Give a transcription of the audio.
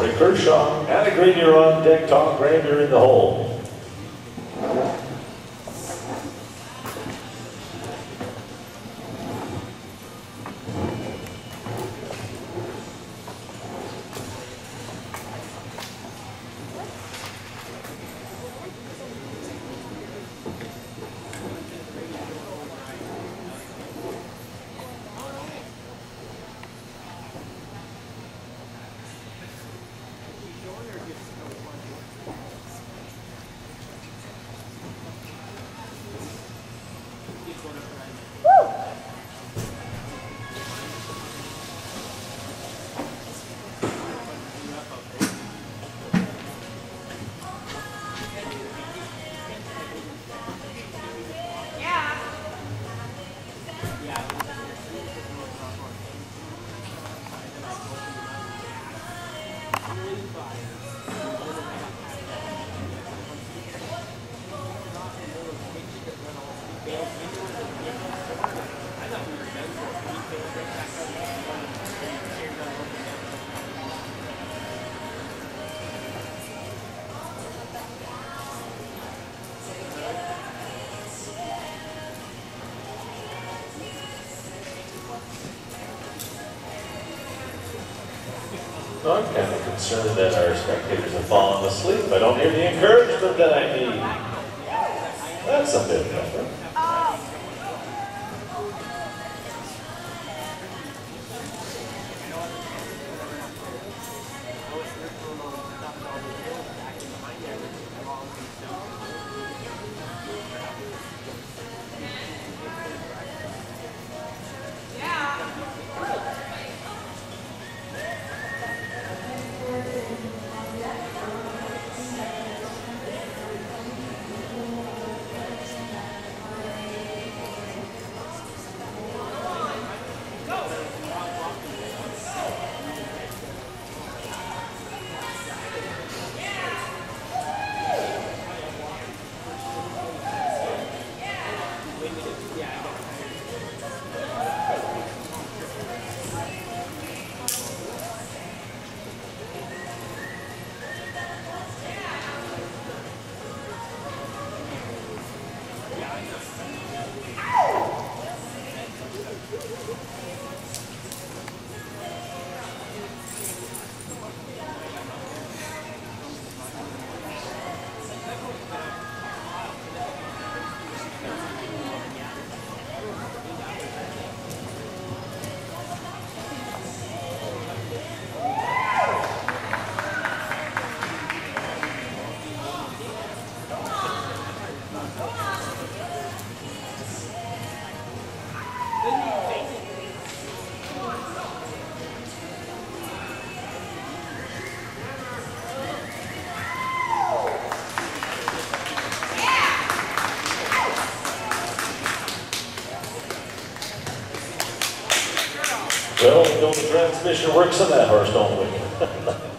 Corey Kershaw, Anna Green, you're on deck. Tom Graham, you're in the hole. body. I'm kind of concerned that our spectators have fallen asleep. I don't hear the encouragement that I need. That's a bit different. Well, you know the transmission works in that horse, don't we?